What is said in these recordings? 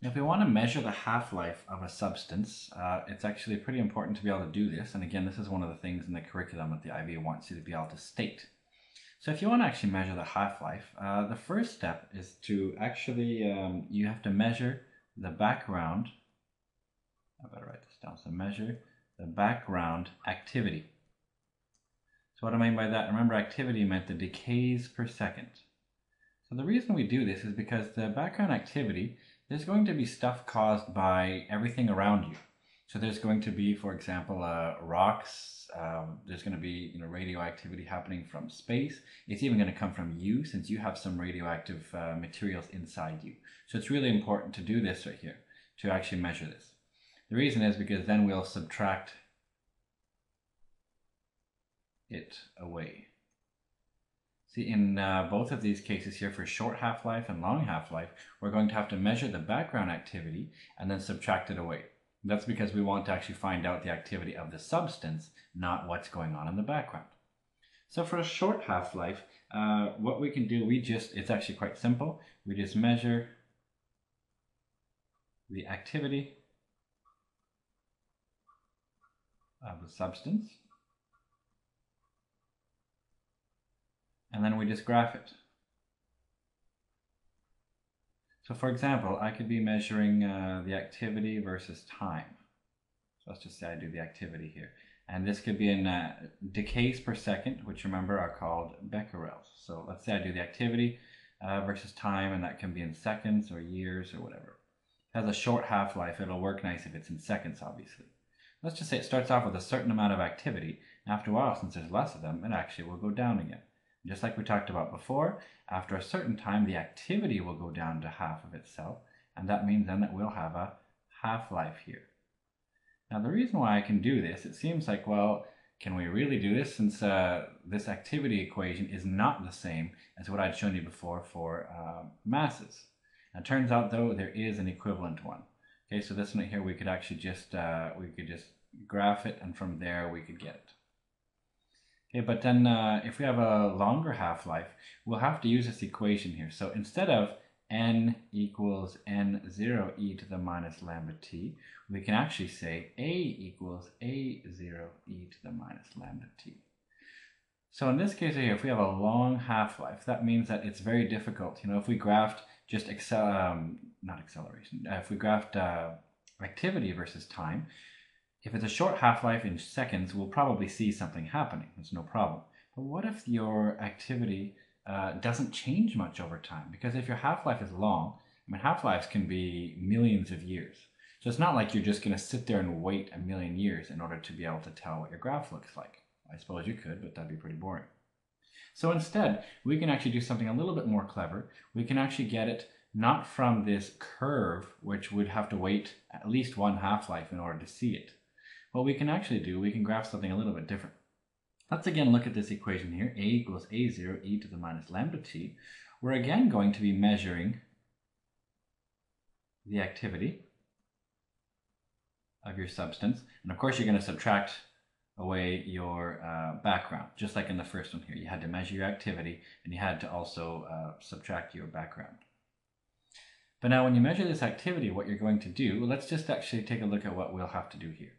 If we want to measure the half-life of a substance, uh, it's actually pretty important to be able to do this. And again, this is one of the things in the curriculum that the IB wants you to be able to state. So if you want to actually measure the half-life, uh, the first step is to actually, um, you have to measure the background. I better write this down. So measure the background activity. So what I mean by that? Remember activity meant the decays per second. So the reason we do this is because the background activity there's going to be stuff caused by everything around you. So there's going to be, for example, uh, rocks. Um, there's going to be you know radioactivity happening from space. It's even going to come from you, since you have some radioactive uh, materials inside you. So it's really important to do this right here to actually measure this. The reason is because then we'll subtract it away. See, in uh, both of these cases here for short half-life and long half-life, we're going to have to measure the background activity and then subtract it away. That's because we want to actually find out the activity of the substance, not what's going on in the background. So for a short half-life, uh, what we can do, we just, it's actually quite simple. We just measure the activity of the substance. And then we just graph it. So for example, I could be measuring uh, the activity versus time. So let's just say I do the activity here. And this could be in uh, decays per second, which remember are called becquerels. So let's say I do the activity uh, versus time, and that can be in seconds or years or whatever. It has a short half-life. It'll work nice if it's in seconds, obviously. Let's just say it starts off with a certain amount of activity. After a while, since there's less of them, it actually will go down again. Just like we talked about before, after a certain time, the activity will go down to half of itself, and that means then that we'll have a half-life here. Now the reason why I can do this, it seems like, well, can we really do this since uh, this activity equation is not the same as what I'd shown you before for uh, masses. Now, it turns out though there is an equivalent one. Okay, so this one here we could actually just uh, we could just graph it, and from there we could get it. Okay, but then uh, if we have a longer half-life, we'll have to use this equation here. So instead of n equals n0 e to the minus lambda t, we can actually say a equals a0 e to the minus lambda t. So in this case here, if we have a long half-life, that means that it's very difficult. You know, if we graphed just excel, um, not acceleration, uh, if we graphed uh, activity versus time, if it's a short half-life in seconds, we'll probably see something happening. It's no problem. But what if your activity uh, doesn't change much over time? Because if your half-life is long, I mean, half-lives can be millions of years. So it's not like you're just going to sit there and wait a million years in order to be able to tell what your graph looks like. I suppose you could, but that'd be pretty boring. So instead, we can actually do something a little bit more clever. We can actually get it not from this curve, which would have to wait at least one half-life in order to see it. What we can actually do, we can graph something a little bit different. Let's again look at this equation here, a equals a0 e to the minus lambda t. We're again going to be measuring the activity of your substance. And of course, you're going to subtract away your uh, background, just like in the first one here. You had to measure your activity and you had to also uh, subtract your background. But now when you measure this activity, what you're going to do, let's just actually take a look at what we'll have to do here.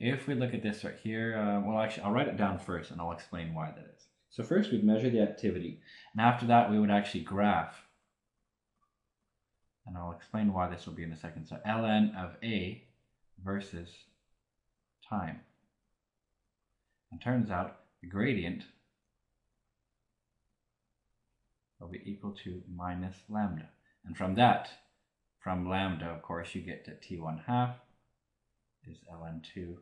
If we look at this right here, uh, well, actually, I'll write it down first and I'll explain why that is. So first we'd measure the activity, and after that we would actually graph. And I'll explain why this will be in a second. So ln of A versus time. And turns out the gradient will be equal to minus lambda. And from that, from lambda, of course, you get to t1 half is ln2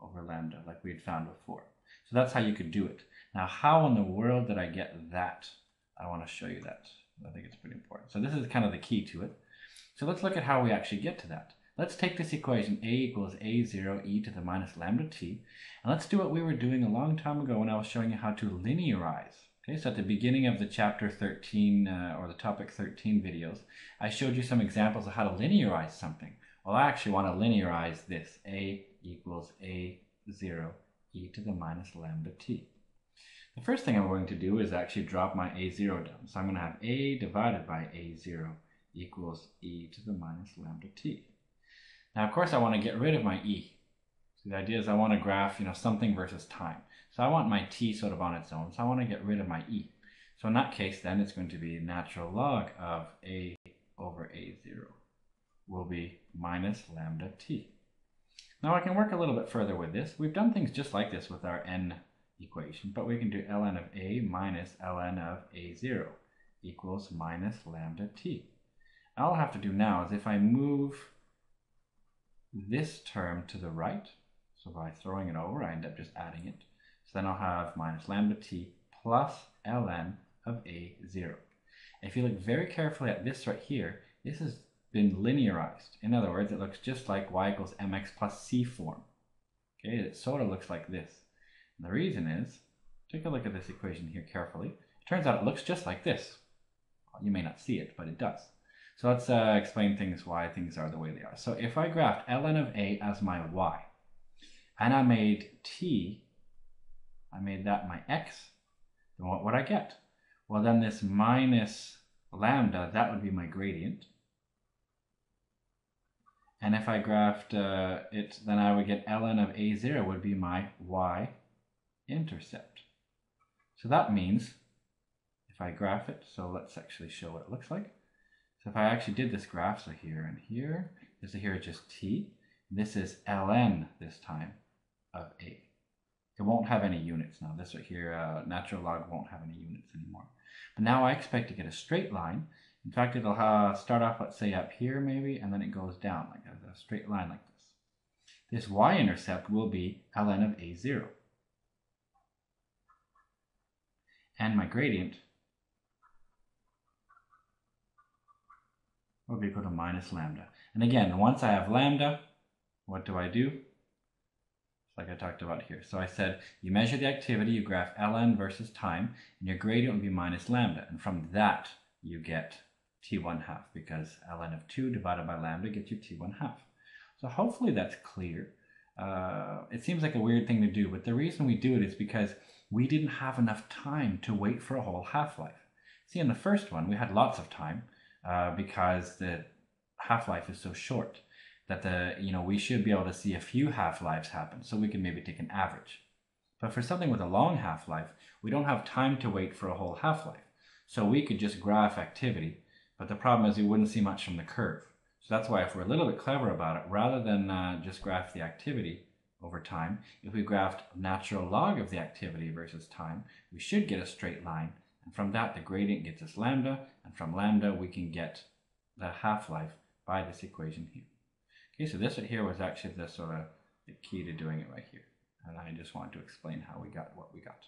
over lambda like we had found before. So that's how you could do it. Now, how in the world did I get that? I want to show you that. I think it's pretty important. So this is kind of the key to it. So let's look at how we actually get to that. Let's take this equation, a equals a0 e to the minus lambda t, and let's do what we were doing a long time ago when I was showing you how to linearize. Okay, so at the beginning of the chapter 13, uh, or the topic 13 videos, I showed you some examples of how to linearize something. Well, I actually want to linearize this, a equals a0 e to the minus lambda t. The first thing I'm going to do is actually drop my a0 down. So I'm going to have a divided by a0 equals e to the minus lambda t. Now, of course, I want to get rid of my e. So the idea is I want to graph, you know, something versus time. So I want my t sort of on its own. So I want to get rid of my e. So in that case, then it's going to be natural log of a over a0 will be minus lambda t. Now I can work a little bit further with this. We've done things just like this with our n equation, but we can do ln of a minus ln of a0 equals minus lambda t. All I'll have to do now is if I move this term to the right, so by throwing it over, I end up just adding it. So then I'll have minus lambda t plus ln of a0. If you look very carefully at this right here, this has been linearized. In other words, it looks just like y equals mx plus c form. Okay, it sort of looks like this. And the reason is, take a look at this equation here carefully. It turns out it looks just like this. You may not see it, but it does. So let's uh, explain things why things are the way they are. So if I graphed ln of a as my y, and I made t, I made that my x, then what would I get? Well, then this minus lambda, that would be my gradient. And if I graphed uh, it, then I would get ln of a0 would be my y-intercept. So that means if I graph it, so let's actually show what it looks like. So if I actually did this graph, so here and here, this here is just t. This is ln this time of a. It won't have any units now. This right here, uh, natural log won't have any units anymore. But now I expect to get a straight line. In fact, it'll uh, start off, let's say up here maybe, and then it goes down like a, straight line like this. This y-intercept will be ln of a0. And my gradient will be equal to minus lambda. And again, once I have lambda, what do I do? Like I talked about here. So I said you measure the activity, you graph ln versus time, and your gradient will be minus lambda. And from that, you get t1 half because ln of 2 divided by lambda gets you t1 half. So hopefully that's clear. Uh, it seems like a weird thing to do, but the reason we do it is because we didn't have enough time to wait for a whole half-life. See, in the first one, we had lots of time uh, because the half-life is so short that the you know we should be able to see a few half-lives happen so we can maybe take an average but for something with a long half-life we don't have time to wait for a whole half-life so we could just graph activity but the problem is you wouldn't see much from the curve so that's why if we're a little bit clever about it rather than uh, just graph the activity over time if we graphed natural log of the activity versus time we should get a straight line and from that, the gradient gets us lambda, and from lambda, we can get the half-life by this equation here. Okay, so this right here was actually the sort of the key to doing it right here. And I just wanted to explain how we got what we got.